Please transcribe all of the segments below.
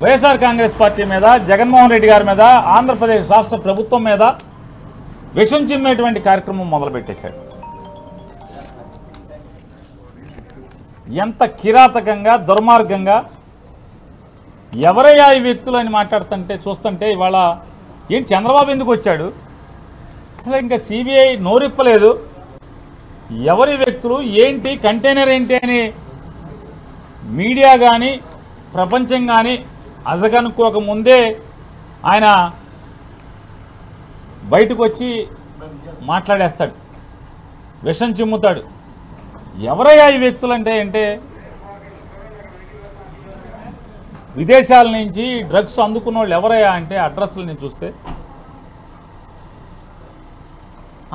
YSR Congress party మీద జగన్మోహన్ రెడ్డి గారి మీద ఆంధ్రప్రదేశ్ రాష్ట్ర ప్రభుత్వం మీద విషం చిమ్మేటువంటి కార్యక్రమం మొదలుపెట్టేశాడు ఎంత కిరాతకంగా దుర్మార్గంగా ఎవరయ్యా ఈ వ్యక్తులు అని మాట్లాడుతుంటే చూస్తుంటే ఇవాళ ఏంటి చంద్రబాబు ఎందుకు వచ్చాడు? అసలు ఇంకా సిబిఐ నోరిప్పలేదు. ఎవరి వ్యక్తులు ఏంటి కంటైనర్ ఏంటి అని మీడియా కానీ ప్రపంచం కానీ అజగనుకోక ముందే ఆయన బయటకు వచ్చి మాట్లాడేస్తాడు. విషం చిమ్ముతాడు. ఎవరయ్యా ఈ వ్యక్తులు అంటే అంటే విదేశాల నుంచి డ్రగ్స్ అందుకున్న వాళ్ళు ఎవరయ్యా అంటే అడ్రస్లని చూస్తే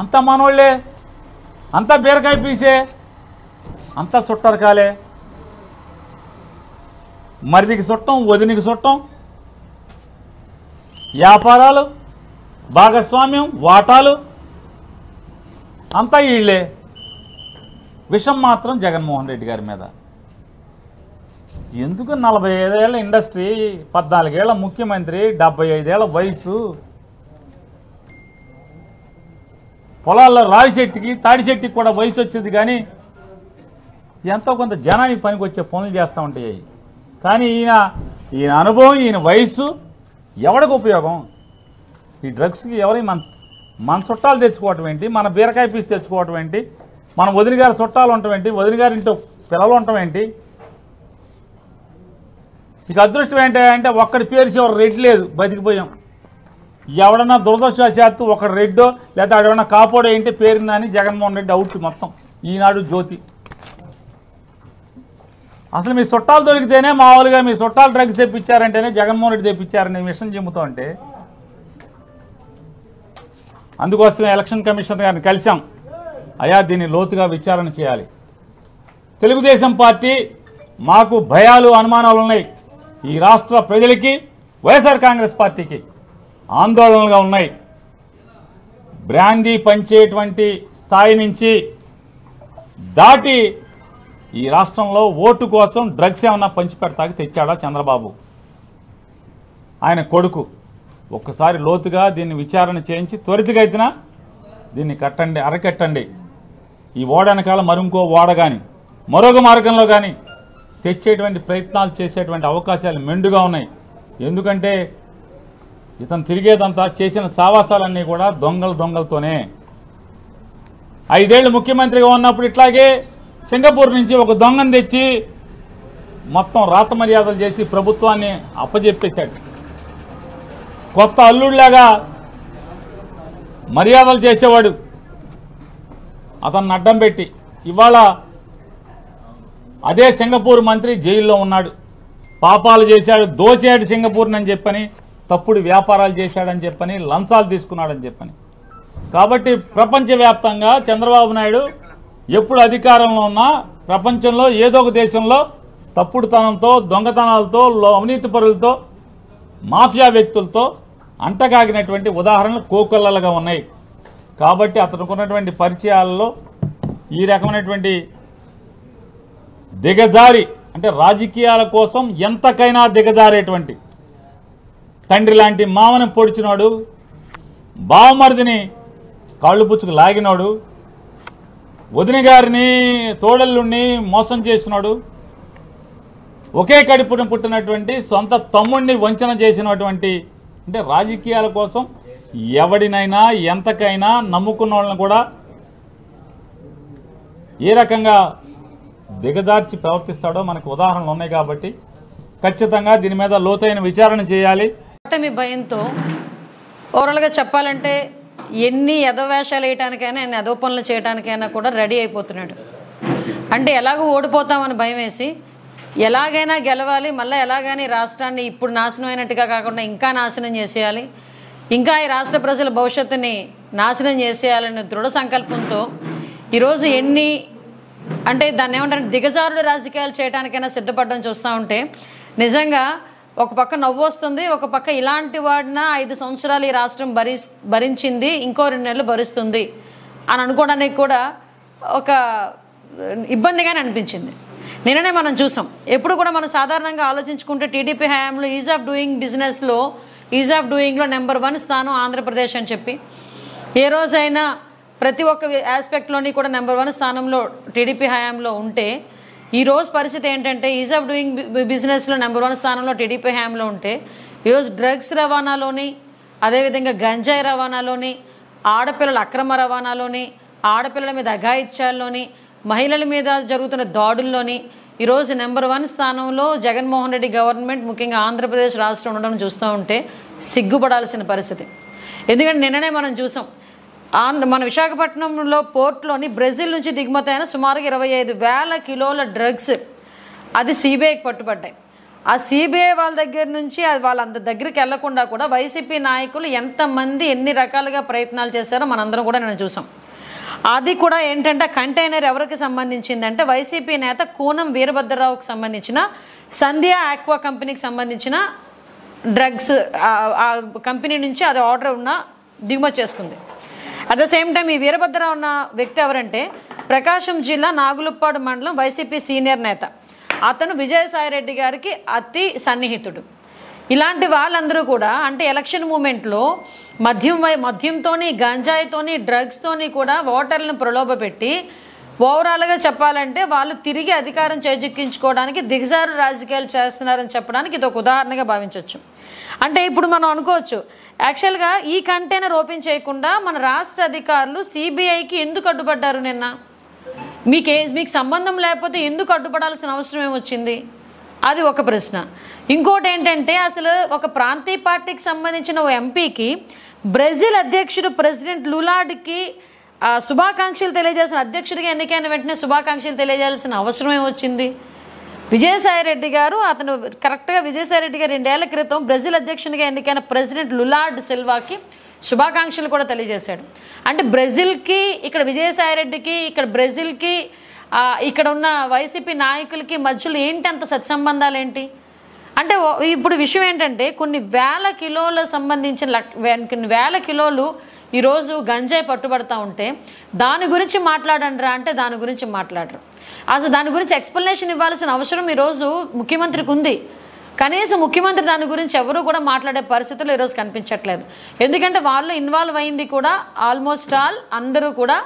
అంతా మనోళ్ళే అంతా బీరకాయ పీసే అంతా చుట్టరకాలే మరిదికి చుట్టం వదినికి చుట్టం వ్యాపారాలు భాగస్వామ్యం వాటాలు అంతా వీళ్ళే. విషం మాత్రం జగన్మోహన్ రెడ్డి గారి మీద. ఎందుకు నలభై ఐదేళ్ళ ఇండస్ట్రీ పద్నాలుగేళ్ళ ముఖ్యమంత్రి డెబ్బై ఐదేళ్ళ వయసు? పొలాల్లో రావి చెట్టుకి తాడి చెట్టుకి కూడా వయసు వచ్చేది కానీ ఎంతో కొంత జనానికి పనికి వచ్చే పనులు చేస్తూ ఉంటాయి. కానీ ఈయన ఈయన అనుభవం ఈయన వయసు ఎవడికి ఉపయోగం? ఈ డ్రగ్స్కి ఎవరి మన మన చుట్టాలు తెచ్చుకోవటం ఏంటి? మన బీరకాయ పీస్ తెచ్చుకోవటం ఏంటి? మన వదిన గారి చుట్టాలు ఉండటం ఏంటి? వదిన గారి ఇంట్లో పిల్లలు ఉండటం ఏంటి? ఇక అదృష్టం ఏంటి అంటే ఒక్కడి పేరు చివరి రెడ్ లేదు బతికిపోయాం. ఎవడన్నా దురదృష్టవశాత్తు ఒక రెడ్డో లేదా అడవన్నా కాపోడో ఏంటి పేరుందని జగన్మోహన్ రెడ్డి అవుట్ మొత్తం. ఈనాడు జ్యోతి. అసలు మీ చుట్టాలు దొరికితేనే మామూలుగా మీ చుట్టాలు డ్రగ్స్ తెప్పించారంటేనే జగన్మోహన్ రెడ్డి తెప్పించారనే విషయం చెబుతూ అంటే అందుకోసమే ఎలక్షన్ కమిషన్ గారిని కలిశాం. అయా దీన్ని లోతుగా విచారణ చేయాలి. తెలుగుదేశం పార్టీ మాకు భయాలు అనుమానాలు ఉన్నాయి. ఈ రాష్ట్ర ప్రజలకి వైఎస్ఆర్ కాంగ్రెస్ పార్టీకి ఆందోళనలుగా ఉన్నాయి. బ్రాందీ పంచేటువంటి స్థాయి నుంచి దాటి ఈ రాష్ట్రంలో ఓటు కోసం డ్రగ్స్ ఏమన్నా పంచిపెడతాకి తెచ్చాడా చంద్రబాబు? ఆయన కొడుకు. ఒక్కసారి లోతుగా దీన్ని విచారణ చేయించి త్వరితగైతేనా దీన్ని కట్టండి అరకెట్టండి. ఈ ఓడ వెనకాల మరింకో ఓడ కానీ మరొక మార్గంలో కానీ తెచ్చేటువంటి ప్రయత్నాలు చేసేటువంటి అవకాశాలు మెండుగా ఉన్నాయి. ఎందుకంటే ఇతను తిరిగేదంతా చేసిన సావాసాలన్నీ కూడా దొంగలు దొంగలతోనే. ఐదేళ్ళు ముఖ్యమంత్రిగా ఉన్నప్పుడు ఇట్లాగే సింగపూర్ నుంచి ఒక దొంగను తెచ్చి మొత్తం రాత మర్యాదలు చేసి ప్రభుత్వాన్ని అప్పజెప్పేశాడు. కొత్త అల్లుడిలాగా మర్యాదలు చేసేవాడు. అతన్ని అడ్డం పెట్టి ఇవాళ అదే సింగపూర్ మంత్రి జైల్లో ఉన్నాడు. పాపాలు చేశాడు. దోచాడు సింగపూర్ని అని చెప్పని తప్పుడు వ్యాపారాలు చేశాడని చెప్పని లంచాలు తీసుకున్నాడని చెప్పని. కాబట్టి ప్రపంచవ్యాప్తంగా చంద్రబాబు నాయుడు ఎప్పుడు అధికారంలో ఉన్నా ప్రపంచంలో ఏదో ఒక దేశంలో తప్పుడుతనంతో దొంగతనాలతో అవినీతి పరులతో మాఫియా వ్యక్తులతో అంటగాగినటువంటి ఉదాహరణలు కోకొల్లలుగా ఉన్నాయి. కాబట్టి అతనుకున్నటువంటి పరిచయాలలో ఈ రకమైనటువంటి దిగజారి అంటే రాజకీయాల కోసం ఎంతకైనా దిగజారేటువంటి తండ్రి లాంటి మామను పొడిచినాడు బావమరిదిని కాళ్ళు పుచ్చుకు లాగినాడు వదిన గారిని తోడల్లుణ్ణి మోసం చేసినాడు ఒకే కడుపున పుట్టినటువంటి సొంత తమ్ముణ్ణి వంచన చేసినటువంటి అంటే రాజకీయాల కోసం ఎవడినైనా ఎంతకైనా నమ్ముకున్న వాళ్ళని కూడా ఏ రకంగా దిగజార్చి ప్రవర్తిస్తాడో మనకు ఉదాహరణలు ఉన్నాయి కాబట్టి ఖచ్చితంగా దీని మీద లోతైన విచారణ చేయాలి. భయంతో ఓవరాల్గా చెప్పాలంటే ఎన్ని ఎదవేషాలు వేయటానికైనా ఎన్ని ఎదవ పనులు చేయడానికైనా కూడా రెడీ అయిపోతున్నాడు. అంటే ఎలాగో ఓడిపోతామని భయం వేసి ఎలాగైనా గెలవాలి మళ్ళీ ఎలాగైనా రాష్ట్రాన్ని ఇప్పుడు నాశనం అయినట్టుగా కాకుండా ఇంకా నాశనం చేసేయాలి ఇంకా ఈ రాష్ట్ర ప్రజల భవిష్యత్తుని నాశనం చేసేయాలనే దృఢ సంకల్పంతో ఈరోజు ఎన్ని అంటే దాన్ని ఏమంటారు దిగజారుడు రాజకీయాలు చేయడానికైనా సిద్ధపడడం చూస్తూ ఉంటే నిజంగా ఒక పక్క నవ్వు వస్తుంది ఒక పక్క ఇలాంటి వాడిన ఐదు సంవత్సరాలు ఈ రాష్ట్రం భరి భరించింది ఇంకో రెండు నెలలు భరిస్తుంది అని అనుకోవడానికి కూడా ఒక ఇబ్బందిగానే అనిపించింది. నిన్ననే మనం చూసాం. ఎప్పుడు కూడా మనం సాధారణంగా ఆలోచించుకుంటే టీడీపీ హయాంలో ఈజ్ ఆఫ్ డూయింగ్ బిజినెస్లో ఈజ్ ఆఫ్ డూయింగ్లో నెంబర్ వన్ స్థానం ఆంధ్రప్రదేశ్ అని చెప్పి. ఏ రోజైనా ప్రతి ఒక్క ఆస్పెక్ట్లోని కూడా నెంబర్ వన్ స్థానంలో టీడీపీ హయాంలో ఉంటే ఈ రోజు పరిస్థితి ఏంటంటే ఈజ్ ఆఫ్ డూయింగ్ బిజినెస్లో నెంబర్ వన్ స్థానంలో టీడీపీ హ్యామ్లో ఉంటే ఈరోజు డ్రగ్స్ రవాణాలోని అదేవిధంగా గంజాయి రవాణాలోని ఆడపిల్లల అక్రమ రవాణాలోని ఆడపిల్లల మీద అఘాయిత్యాల్లోని మహిళల మీద జరుగుతున్న దాడుల్లోని ఈరోజు నెంబర్ వన్ స్థానంలో జగన్మోహన్ రెడ్డి గవర్నమెంట్ ముఖ్యంగా ఆంధ్రప్రదేశ్ రాష్ట్రం ఉండడం చూస్తూ ఉంటే సిగ్గుపడాల్సిన పరిస్థితి. ఎందుకంటే నిన్ననే మనం చూసాం ఆంధ్ర మన విశాఖపట్నంలో పోర్ట్లోని బ్రెజిల్ నుంచి దిగుమతి అయిన సుమారుగా ఇరవై ఐదు వేల కిలోల డ్రగ్స్ అది సిబిఐకి పట్టుబడ్డాయి. ఆ సిబిఐ వాళ్ళ దగ్గర నుంచి అది వాళ్ళంత దగ్గరికి వెళ్ళకుండా కూడా వైసీపీ నాయకులు ఎంతమంది ఎన్ని రకాలుగా ప్రయత్నాలు చేశారో మనందరం కూడా నేను చూసాం. అది కూడా ఏంటంటే కంటైనర్ ఎవరికి సంబంధించిందంటే వైసీపీ నేత కూనం వీరభద్రరావుకి సంబంధించిన సంధ్యా ఆక్వా కంపెనీకి సంబంధించిన డ్రగ్స్ ఆ కంపెనీ నుంచి అది ఆర్డర్ ఉన్న దిగుమతి చేసుకుంది. అట్ ద సేమ్ టైం ఈ వీరభద్రరావు ఉన్న వ్యక్తి ఎవరంటే ప్రకాశం జిల్లా నాగులుప్పాడు మండలం వైసీపీ సీనియర్ నేత. అతను విజయసాయిరెడ్డి గారికి అతి సన్నిహితుడు. ఇలాంటి వాళ్ళందరూ కూడా అంటే ఎలక్షన్ మూమెంట్లో మద్యం వై- మద్యంతోని గంజాయితోని డ్రగ్స్తోని కూడా ఓటర్లను ప్రలోభపెట్టి ఓవరాల్గా చెప్పాలంటే వాళ్ళు తిరిగి అధికారం చేజిక్కించుకోవడానికి దిగజారు రాజకీయాలు చేస్తున్నారని చెప్పడానికి ఇది ఒక ఉదాహరణగా భావించవచ్చు అంటే ఇప్పుడు మనం అనుకోవచ్చు యాక్చువల్గా ఈ కంటైనర్ ఓపెన్ చేయకుండా మన రాష్ట్ర అధికారులు సిబిఐకి ఎందుకు అడ్డుపడ్డారు నిన్న? మీకే మీకు సంబంధం లేకపోతే ఎందుకు అడ్డుపడాల్సిన అవసరం ఏమొచ్చింది? అది ఒక ప్రశ్న. ఇంకోటి ఏంటంటే అసలు ఒక ప్రాంతీయ పార్టీకి సంబంధించిన ఓ ఎంపీకి బ్రెజిల్ అధ్యక్షుడు ప్రెసిడెంట్ లులాడ్కి శుభాకాంక్షలు తెలియజేసిన అధ్యక్షుడిగా ఎన్నికైన వెంటనే శుభాకాంక్షలు తెలియజేయాల్సిన అవసరమే వచ్చింది విజయసాయిరెడ్డి గారు అతను కరెక్ట్గా విజయసాయిరెడ్డి గారు రెండేళ్ళ క్రితం బ్రెజిల్ అధ్యక్షునిగా ఎన్నికైన ప్రెసిడెంట్ లులార్డ్ సిల్వాకి శుభాకాంక్షలు కూడా తెలియజేశాడు. అంటే బ్రెజిల్కి ఇక్కడ విజయసాయిరెడ్డికి ఇక్కడ బ్రెజిల్కి ఇక్కడ ఉన్న వైసీపీ నాయకులకి మధ్యలో ఏంటి అంత సత్సంబంధాలు ఏంటి అంటే ఇప్పుడు విషయం ఏంటంటే కొన్ని వేల కిలోల సంబంధించిన లక్- కొన్ని వేల కిలోలు ఈరోజు గంజాయి పట్టుబడతా ఉంటే దాని గురించి మాట్లాడండిరా అంటే దాని గురించి మాట్లాడరు. అసలు దాని గురించి ఎక్స్ప్లెనేషన్ ఇవ్వాల్సిన అవసరం ఈరోజు ముఖ్యమంత్రికి ఉంది. కనీసం ముఖ్యమంత్రి దాని గురించి ఎవరు కూడా మాట్లాడే పరిస్థితులు ఈరోజు కనిపించట్లేదు. ఎందుకంటే వాళ్ళు ఇన్వాల్వ్ అయింది కూడా ఆల్మోస్ట్ ఆల్ అందరూ కూడా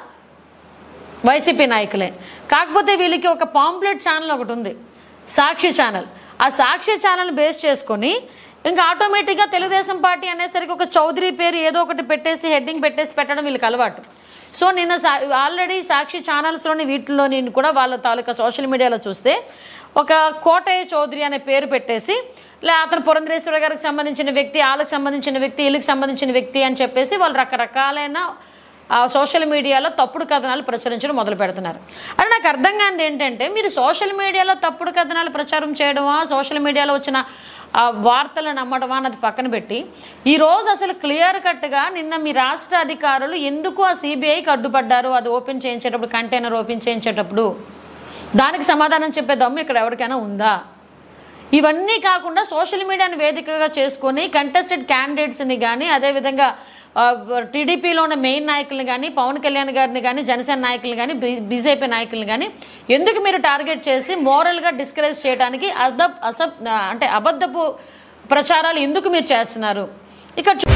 వైసీపీ నాయకులే. కాకపోతే వీళ్ళకి ఒక పాంప్లెట్ ఛానల్ ఒకటి ఉంది. సాక్షి ఛానల్. ఆ సాక్షి ఛానల్ బేస్ చేసుకొని ఇంకా ఆటోమేటిక్గా తెలుగుదేశం పార్టీ అనేసరికి ఒక చౌదరి పేరు ఏదో ఒకటి పెట్టేసి హెడ్డింగ్ పెట్టేసి పెట్టడం వీళ్ళకి అలవాటు. సో నిన్న సా ఆల్రెడీ సాక్షి ఛానల్స్లోని వీటిలోని కూడా వాళ్ళ తాలూకా సోషల్ మీడియాలో చూస్తే ఒక కోటయ్య చౌదరి అనే పేరు పెట్టేసి లే అతను పురంధరేశ్వర గారికి సంబంధించిన వ్యక్తి వాళ్ళకి సంబంధించిన వ్యక్తి వీళ్ళకి సంబంధించిన వ్యక్తి అని చెప్పేసి వాళ్ళు రకరకాలైన సోషల్ మీడియాలో తప్పుడు కథనాలు ప్రచురించడం మొదలు పెడుతున్నారు. అంటే నాకు అర్థం కానిది ఏంటంటే మీరు సోషల్ మీడియాలో తప్పుడు కథనాలు ప్రచారం చేయడమా? సోషల్ మీడియాలో వచ్చిన ఆ వార్తలు నమ్మడం అన్నది పక్కన పెట్టి ఈ రోజు అసలు క్లియర్ కట్గా నిన్న మీ రాష్ట్ర అధికారులు ఎందుకు ఆ సిబిఐకి అడ్డుపడ్డారు? అది ఓపెన్ చేయించేటప్పుడు కంటైనర్ ఓపెన్ చేయించేటప్పుడు దానికి సమాధానం చెప్పే దమ్ము ఇక్కడ ఎవరికైనా ఉందా? ఇవన్నీ కాకుండా సోషల్ మీడియాను వేదికగా చేసుకొని కంటెస్టెడ్ క్యాండిడేట్స్ని కానీ అదేవిధంగా టీడీపీలో ఉన్న మెయిన్ నాయకుల్ని కానీ పవన్ కళ్యాణ్ గారిని కానీ జనసేన నాయకులు కానీ బీజేపీ నాయకులు కానీ ఎందుకు మీరు టార్గెట్ చేసి మోరల్గా డిస్కరేజ్ చేయడానికి అదబ్ అసబ్ అంటే అబద్ధపు ప్రచారాలు ఎందుకు మీరు చేస్తున్నారు? ఇక్కడ చూ-